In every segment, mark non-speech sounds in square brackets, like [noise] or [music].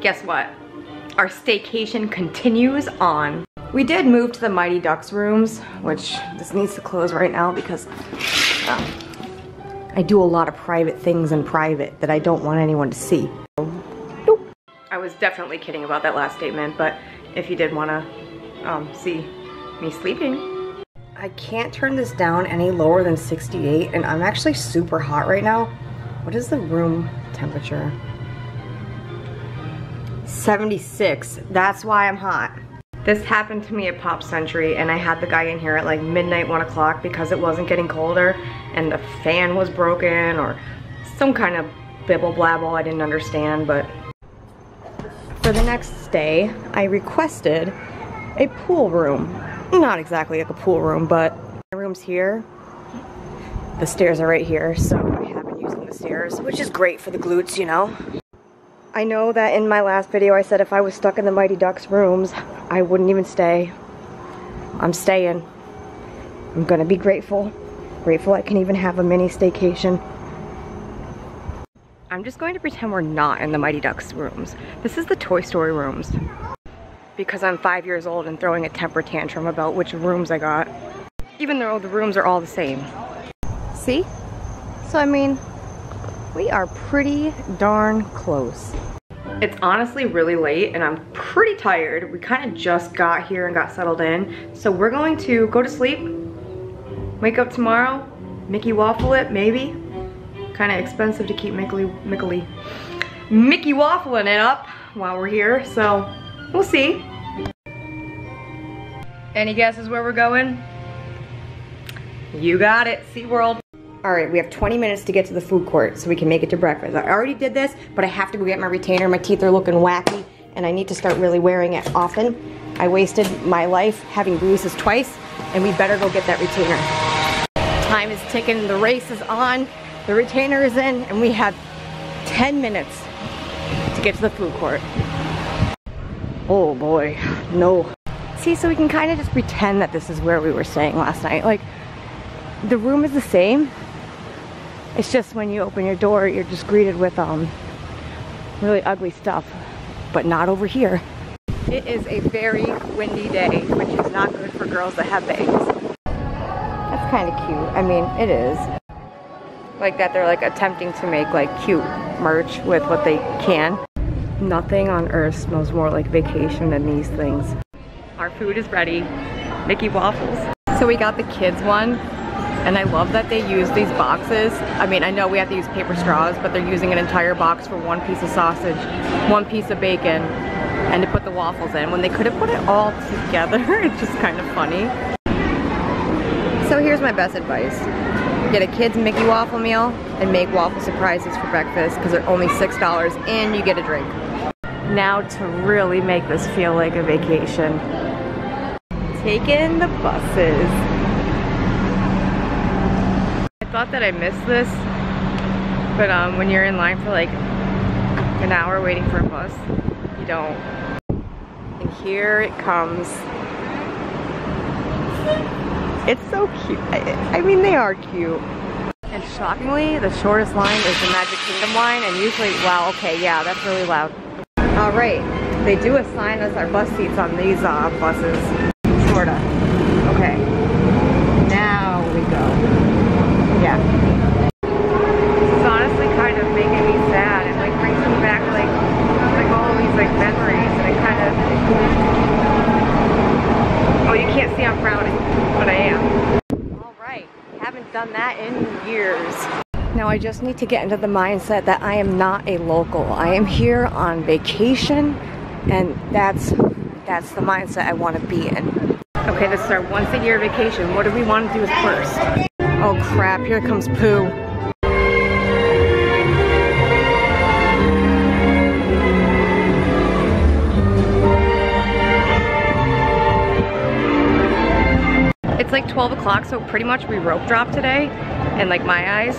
guess what? Our staycation continues on. We did move to the Mighty Ducks rooms, which this needs to close right now because um, I do a lot of private things in private that I don't want anyone to see. Nope. I was definitely kidding about that last statement, but if you did want to um, see me sleeping. I can't turn this down any lower than 68, and I'm actually super hot right now. What is the room temperature? 76. That's why I'm hot. This happened to me at Pop Century and I had the guy in here at like midnight, one o'clock because it wasn't getting colder and the fan was broken or some kind of bibble blabble I didn't understand, but for the next day, I requested a pool room. Not exactly like a pool room, but my room's here. The stairs are right here, so I have been using the stairs, which is great for the glutes, you know? I know that in my last video I said if I was stuck in the Mighty Ducks rooms, I wouldn't even stay. I'm staying. I'm gonna be grateful. Grateful I can even have a mini staycation. I'm just going to pretend we're not in the Mighty Ducks rooms. This is the Toy Story rooms. Because I'm five years old and throwing a temper tantrum about which rooms I got. Even though the rooms are all the same. See? So I mean, we are pretty darn close. It's honestly really late and I'm pretty tired. We kind of just got here and got settled in. So we're going to go to sleep, wake up tomorrow, Mickey waffle it, maybe. Kind of expensive to keep Mickey, Mickey, Mickey waffling it up while we're here. So we'll see. Any guesses where we're going? You got it, SeaWorld. All right, we have 20 minutes to get to the food court so we can make it to breakfast. I already did this, but I have to go get my retainer. My teeth are looking wacky and I need to start really wearing it often. I wasted my life having bruises twice and we better go get that retainer. Time is ticking, the race is on, the retainer is in, and we have 10 minutes to get to the food court. Oh boy, no. See, so we can kind of just pretend that this is where we were staying last night. Like, the room is the same, it's just when you open your door, you're just greeted with um, really ugly stuff, but not over here. It is a very windy day, which is not good for girls that have bangs. That's kind of cute. I mean, it is. Like that they're like attempting to make like cute merch with what they can. Nothing on earth smells more like vacation than these things. Our food is ready. Mickey waffles. So we got the kids one and I love that they use these boxes. I mean, I know we have to use paper straws, but they're using an entire box for one piece of sausage, one piece of bacon, and to put the waffles in. When they could have put it all together, [laughs] it's just kind of funny. So here's my best advice. Get a kid's Mickey waffle meal and make waffle surprises for breakfast because they're only $6 and you get a drink. Now to really make this feel like a vacation. Taking the buses thought that I missed this, but um, when you're in line for like an hour waiting for a bus, you don't. And here it comes. It's so cute. I, I mean, they are cute. And shockingly, the shortest line is the Magic Kingdom line, and usually, wow, okay, yeah, that's really loud. All right, they do assign us our bus seats on these uh, buses, sorta. Okay, now we go. Yeah. It's honestly kind of making me sad. It like brings me back like like all these like memories and it kind of Oh you can't see I'm frowning, but I am. Alright, haven't done that in years. Now I just need to get into the mindset that I am not a local. I am here on vacation and that's that's the mindset I want to be in. Okay, this is our once a year vacation. What do we want to do first? Oh crap, here comes poo. It's like 12 o'clock, so pretty much we rope drop today, and like my eyes.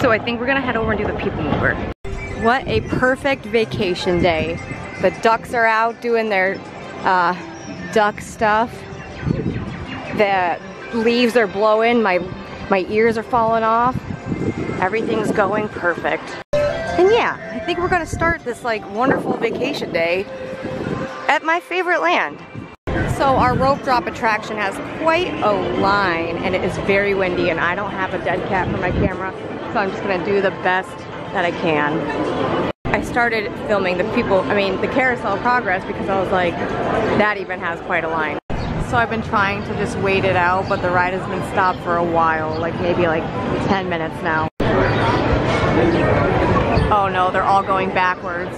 So I think we're gonna head over and do the people mover. What a perfect vacation day. The ducks are out doing their uh, duck stuff. The leaves are blowing. My my ears are falling off. Everything's going perfect. And yeah, I think we're gonna start this like wonderful vacation day at my favorite land. So our rope drop attraction has quite a line and it is very windy and I don't have a dead cat for my camera. So I'm just gonna do the best that I can. I started filming the people, I mean the carousel progress because I was like, that even has quite a line. So I've been trying to just wait it out, but the ride has been stopped for a while, like maybe like 10 minutes now. Oh no, they're all going backwards.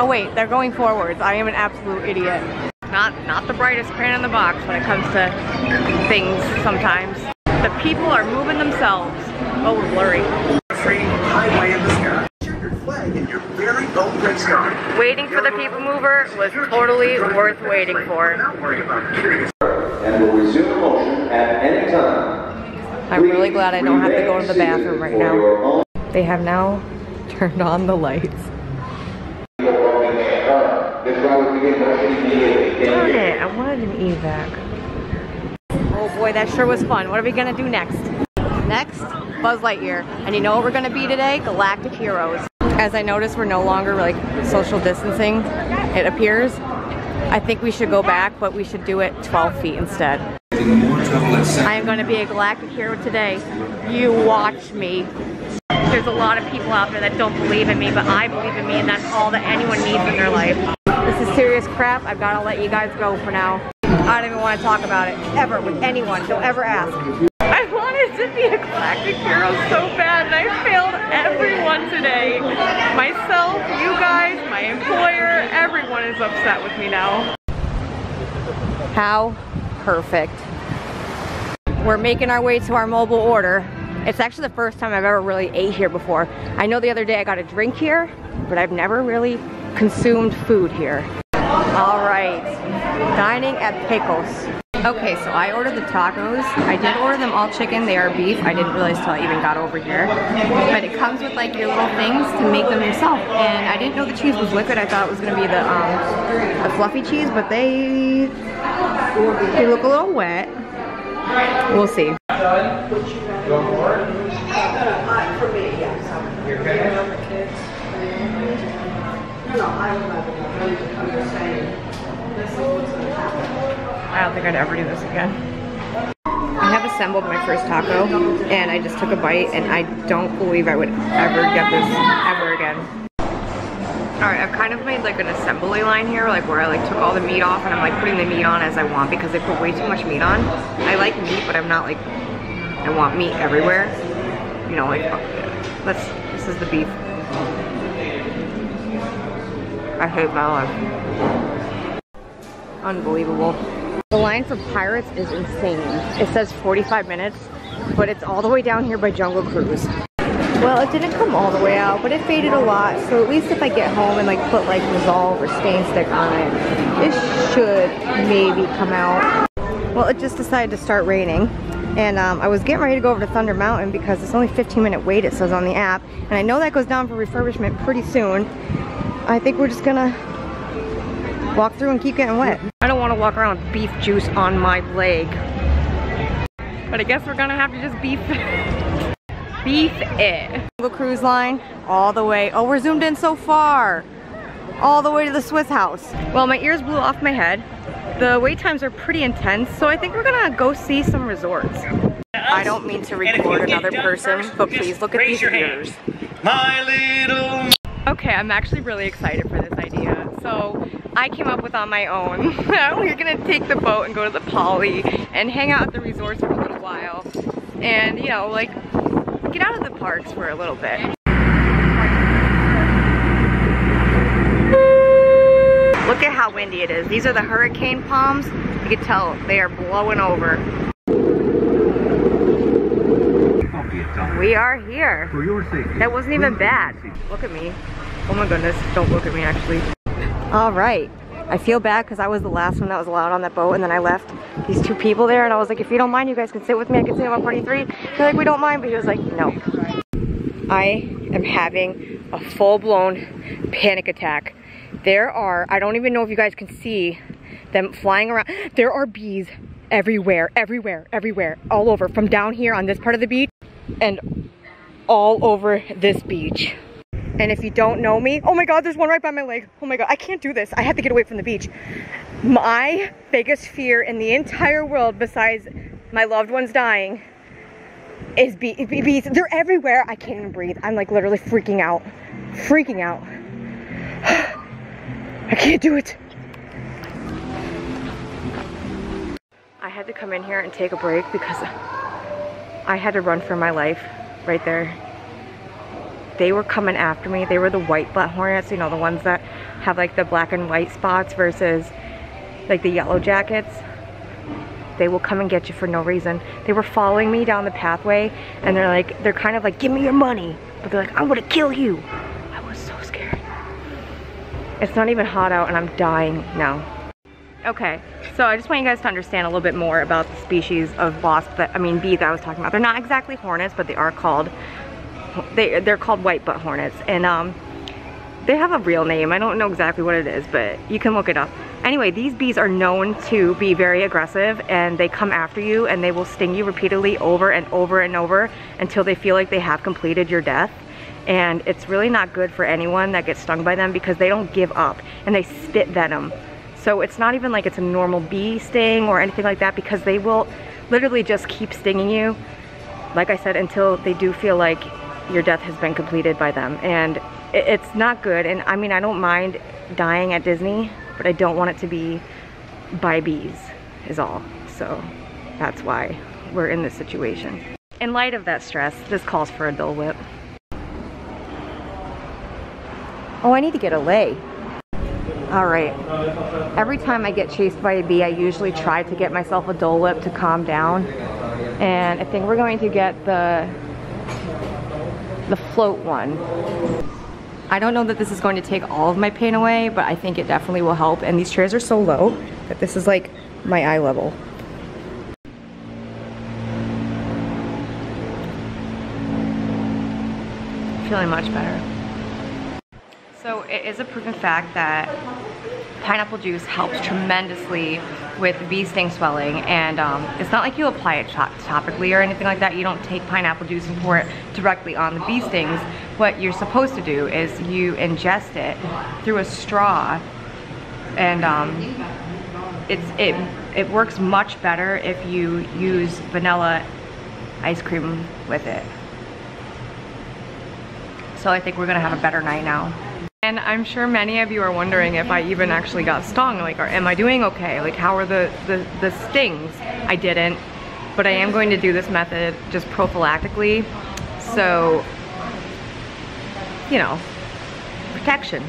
Oh wait, they're going forwards. I am an absolute idiot. Not, not the brightest crayon in the box when it comes to things sometimes. The people are moving themselves. Oh, we're blurry. highway in the sky. Your flag and your very own red sky. Waiting for the people mover was totally worth waiting for. Not worry about curious. and will resume motion at any time. I'm really glad I don't have to go to the bathroom right now. They have now [laughs] turned on the lights. This round will begin motion immediately. Darn it, I wanted an evac. Oh boy, that sure was fun. What are we gonna do next? Next, Buzz Lightyear. And you know what we're gonna be today? Galactic Heroes. As I notice, we're no longer like social distancing, it appears. I think we should go back, but we should do it 12 feet instead. I am gonna be a galactic hero today. You watch me. There's a lot of people out there that don't believe in me, but I believe in me and that's all that anyone needs in their life. This is serious crap. I've gotta let you guys go for now. I don't even wanna talk about it, ever, with anyone. Don't ever ask. I wanted to be a galactic hero so bad and I failed everyone today. Myself, you guys, my employer, everyone is upset with me now. How perfect. We're making our way to our mobile order. It's actually the first time I've ever really ate here before. I know the other day I got a drink here, but I've never really consumed food here. All right, dining at Pecos. Okay, so I ordered the tacos. I did order them all chicken, they are beef. I didn't realize till I even got over here. But it comes with like your little things to make them yourself. And I didn't know the cheese was liquid. I thought it was gonna be the, um, the fluffy cheese, but they, they look a little wet. We'll see. I don't think I'd ever do this again. I have assembled my first taco and I just took a bite and I don't believe I would ever get this ever again. Alright, I've kind of made like an assembly line here, like where I like took all the meat off and I'm like putting the meat on as I want because they put way too much meat on. I like meat, but I'm not like, I want meat everywhere. You know, like, let's, this is the beef. I hate my life. Unbelievable. The line for Pirates is insane. It says 45 minutes, but it's all the way down here by Jungle Cruise. Well, it didn't come all the way out, but it faded a lot. So at least if I get home and like put like Resolve or Stain Stick on it, it should maybe come out. Well, it just decided to start raining. And um, I was getting ready to go over to Thunder Mountain because it's only 15 minute wait, it says on the app. And I know that goes down for refurbishment pretty soon. I think we're just gonna walk through and keep getting wet. I don't want to walk around with beef juice on my leg. But I guess we're gonna have to just beef [laughs] beef it. The cruise line all the way. Oh, we're zoomed in so far. All the way to the Swiss house. Well, my ears blew off my head. The wait times are pretty intense, so I think we're gonna go see some resorts. I don't mean to record another person, but please look at these ears. My little Okay, I'm actually really excited for this idea. So I came up with on my own. [laughs] We're gonna take the boat and go to the Poly and hang out at the resorts for a little while. And you know, like get out of the parks for a little bit. Look at how windy it is. These are the hurricane palms. You can tell they are blowing over. Don't be a dumb. We are here. For your safety. That wasn't even bad. Look at me. Oh my goodness, don't look at me actually. All right. I feel bad because I was the last one that was allowed on that boat and then I left these two people there and I was like, if you don't mind, you guys can sit with me. I can sit on party three. They're like, we don't mind, but he was like, no. I am having a full-blown panic attack. There are, I don't even know if you guys can see them flying around. There are bees everywhere, everywhere, everywhere, all over, from down here on this part of the beach and all over this beach. And if you don't know me, oh my God, there's one right by my leg. Oh my God, I can't do this. I have to get away from the beach. My biggest fear in the entire world besides my loved ones dying is bee bees. They're everywhere. I can't even breathe. I'm like literally freaking out. Freaking out. [sighs] I can't do it. I had to come in here and take a break because I had to run for my life right there. They were coming after me. They were the white butt hornets, you know, the ones that have like the black and white spots versus like the yellow jackets. They will come and get you for no reason. They were following me down the pathway and they're like, they're kind of like, give me your money. But they're like, I'm gonna kill you. I was so scared. It's not even hot out and I'm dying now. Okay, so I just want you guys to understand a little bit more about the species of wasp that, I mean bee that I was talking about. They're not exactly hornets, but they are called, they, they're called white butt hornets. And um, they have a real name. I don't know exactly what it is, but you can look it up. Anyway, these bees are known to be very aggressive and they come after you and they will sting you repeatedly over and over and over until they feel like they have completed your death. And it's really not good for anyone that gets stung by them because they don't give up and they spit venom. So it's not even like it's a normal bee sting or anything like that because they will literally just keep stinging you, like I said, until they do feel like your death has been completed by them. And it's not good. And I mean, I don't mind dying at Disney, but I don't want it to be by bees is all. So that's why we're in this situation. In light of that stress, this calls for a Dole Whip. Oh, I need to get a lay. All right. Every time I get chased by a bee, I usually try to get myself a Dole Whip to calm down. And I think we're going to get the the float one. I don't know that this is going to take all of my pain away, but I think it definitely will help. And these chairs are so low that this is like my eye level. Feeling much better. It is a proven fact that pineapple juice helps tremendously with bee sting swelling and um, it's not like you apply it top topically or anything like that. You don't take pineapple juice and pour it directly on the bee stings. What you're supposed to do is you ingest it through a straw and um, it's, it, it works much better if you use vanilla ice cream with it. So I think we're gonna have a better night now. And I'm sure many of you are wondering if I even actually got stung. Like, am I doing okay? Like, how are the, the, the stings? I didn't, but I am going to do this method just prophylactically. So, you know, protection.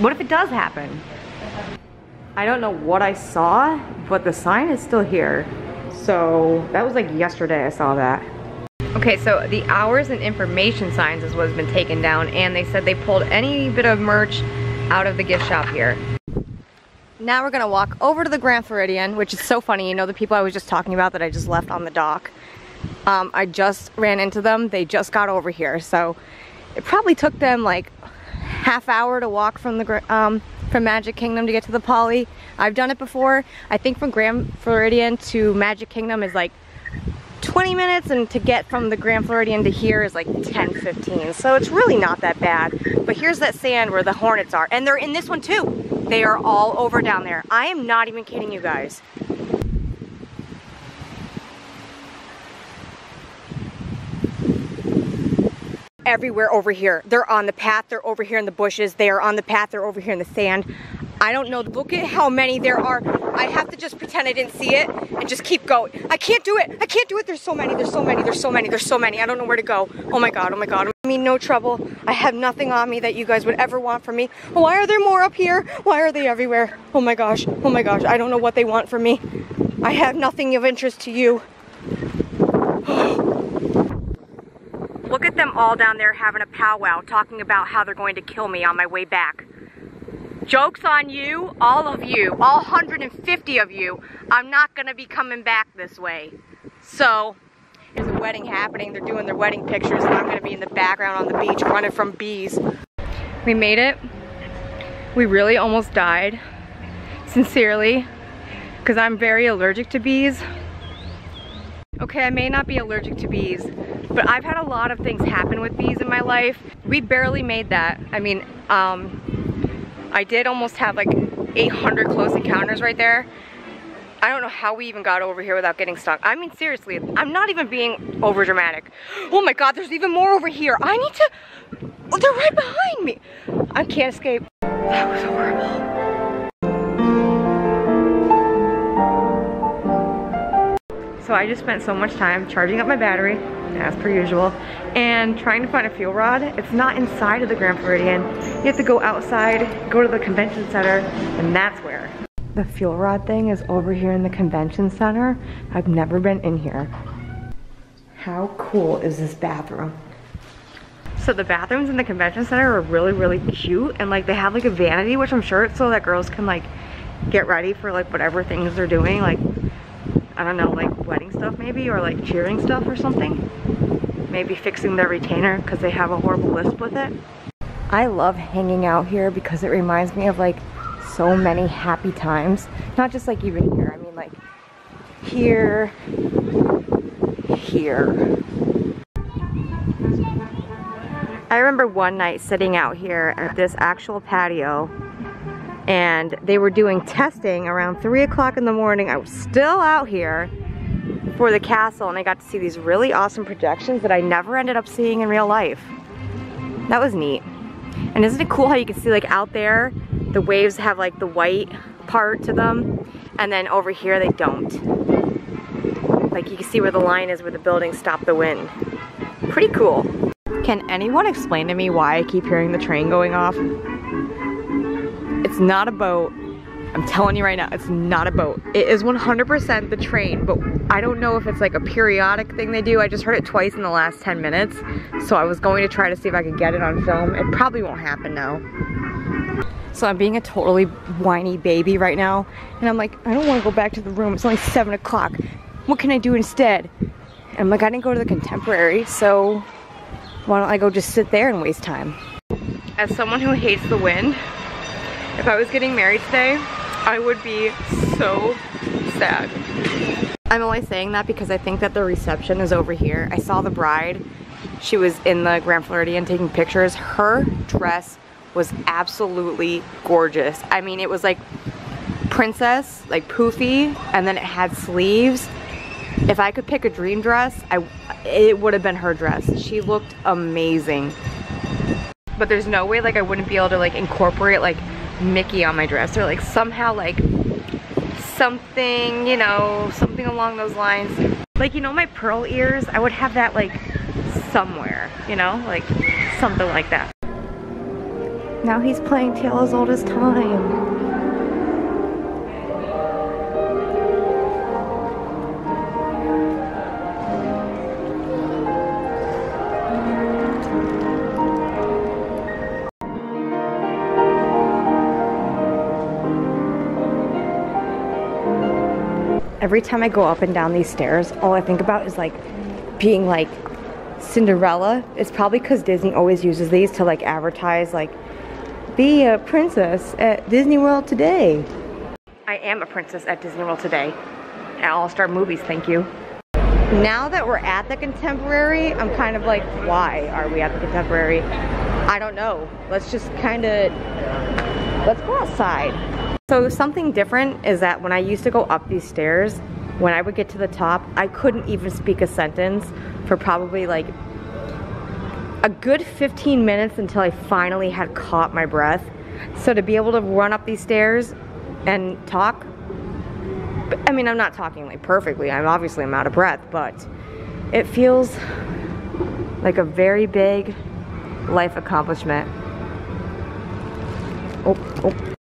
What if it does happen? I don't know what I saw, but the sign is still here. So that was like yesterday I saw that. Okay, so the hours and information signs is what has been taken down and they said they pulled any bit of merch out of the gift shop here. Now we're gonna walk over to the Grand Floridian, which is so funny. You know the people I was just talking about that I just left on the dock? Um, I just ran into them. They just got over here. So it probably took them like half hour to walk from the um, from Magic Kingdom to get to the Poly. I've done it before. I think from Grand Floridian to Magic Kingdom is like 20 minutes and to get from the Grand Floridian to here is like 10, 15. So it's really not that bad. But here's that sand where the hornets are. And they're in this one too. They are all over down there. I am not even kidding you guys. Everywhere over here. They're on the path, they're over here in the bushes, they are on the path, they're over here in the sand. I don't know. Look at how many there are. I have to just pretend I didn't see it and just keep going. I can't do it. I can't do it. There's so many. There's so many. There's so many. There's so many. I don't know where to go. Oh my God. Oh my God. I mean, no trouble. I have nothing on me that you guys would ever want from me. Why are there more up here? Why are they everywhere? Oh my gosh. Oh my gosh. I don't know what they want from me. I have nothing of interest to you. [gasps] Look at them all down there having a powwow talking about how they're going to kill me on my way back. Joke's on you, all of you, all 150 of you. I'm not gonna be coming back this way. So, there's a wedding happening. They're doing their wedding pictures and I'm gonna be in the background on the beach running from bees. We made it. We really almost died. Sincerely. Because I'm very allergic to bees. Okay, I may not be allergic to bees, But I've had a lot of things happen with bees in my life. We barely made that. I mean, um, I did almost have like 800 close encounters right there. I don't know how we even got over here without getting stung. I mean, seriously, I'm not even being over dramatic. Oh my God, there's even more over here. I need to, oh, they're right behind me. I can't escape. That was horrible. So I just spent so much time charging up my battery, as per usual, and trying to find a fuel rod. It's not inside of the Grand Floridian. You have to go outside, go to the convention center, and that's where. The fuel rod thing is over here in the convention center. I've never been in here. How cool is this bathroom? So the bathrooms in the convention center are really, really cute. And like they have like a vanity, which I'm sure it's so that girls can like get ready for like whatever things they're doing. Like, I don't know, like wedding stuff maybe, or like cheering stuff or something. Maybe fixing their retainer because they have a horrible lisp with it. I love hanging out here because it reminds me of like so many happy times. Not just like even here, I mean like here, here. I remember one night sitting out here at this actual patio and they were doing testing around three o'clock in the morning. I was still out here for the castle and I got to see these really awesome projections that I never ended up seeing in real life. That was neat. And isn't it cool how you can see like out there, the waves have like the white part to them and then over here they don't. Like you can see where the line is where the buildings stop the wind. Pretty cool. Can anyone explain to me why I keep hearing the train going off? It's not a boat. I'm telling you right now, it's not a boat. It is 100% the train, but I don't know if it's like a periodic thing they do. I just heard it twice in the last 10 minutes, so I was going to try to see if I could get it on film. It probably won't happen now. So I'm being a totally whiny baby right now, and I'm like, I don't want to go back to the room. It's only 7 o'clock. What can I do instead? And I'm like, I didn't go to the contemporary, so why don't I go just sit there and waste time? As someone who hates the wind, if I was getting married today, I would be so sad. I'm only saying that because I think that the reception is over here. I saw the bride. She was in the Grand Floridian taking pictures. Her dress was absolutely gorgeous. I mean, it was like princess, like poofy, and then it had sleeves. If I could pick a dream dress, I, it would have been her dress. She looked amazing. But there's no way like I wouldn't be able to like incorporate like Mickey on my dress or like somehow like something, you know, something along those lines. Like, you know, my pearl ears, I would have that like somewhere, you know, like something like that. Now he's playing Tale as Old as Time. Every time I go up and down these stairs, all I think about is like being like Cinderella. It's probably because Disney always uses these to like advertise like be a princess at Disney World today. I am a princess at Disney World today. At All Star Movies, thank you. Now that we're at the Contemporary, I'm kind of like, why are we at the Contemporary? I don't know. Let's just kind of, let's go outside. So something different is that when I used to go up these stairs, when I would get to the top, I couldn't even speak a sentence for probably like a good 15 minutes until I finally had caught my breath. So to be able to run up these stairs and talk, I mean, I'm not talking like perfectly. I'm obviously I'm out of breath, but it feels like a very big life accomplishment. Oh, oh.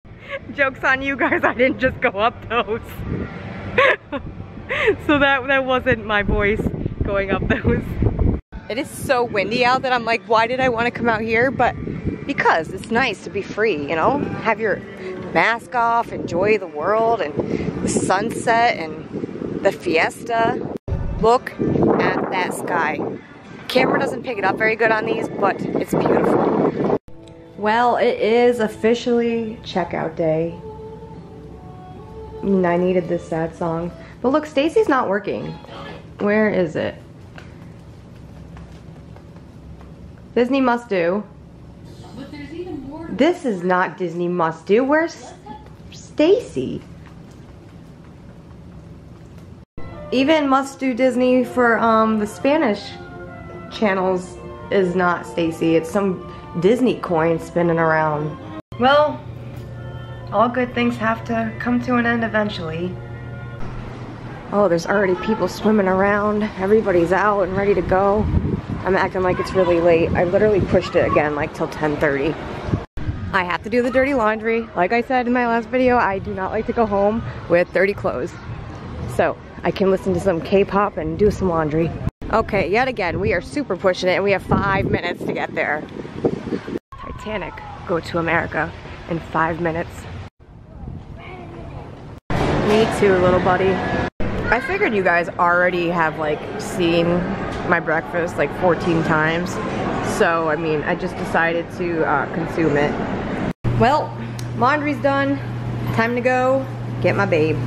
Joke's on you guys, [laughs] I didn't just go up those. [laughs] so that, that wasn't my voice going up those. It is so windy out that I'm like, why did I want to come out here? But because it's nice to be free, you know? Have your mask off, enjoy the world and the sunset and the fiesta. Look at that sky. Camera doesn't pick it up very good on these, but it's beautiful. Well, it is officially checkout day. I needed this sad song. But look, Stacey's not working. Where is it? Disney must do. But there's even more. This is not Disney must do. Where's Stacey? Even must do Disney for um the Spanish channels is not Stacey. It's some Disney coin spinning around. Well, all good things have to come to an end eventually. Oh, there's already people swimming around. Everybody's out and ready to go. I'm acting like it's really late. I literally pushed it again like till 10:30. I have to do the dirty laundry. Like I said in my last video, I do not like to go home with dirty clothes. So I can listen to some K-pop and do some laundry. Okay, yet again, we are super pushing it and we have five minutes to get there. Titanic, go to America in five minutes. Me too, little buddy. I figured you guys already have like seen my breakfast like 14 times. So, I mean, I just decided to uh, consume it. Well, laundry's done. Time to go get my babe.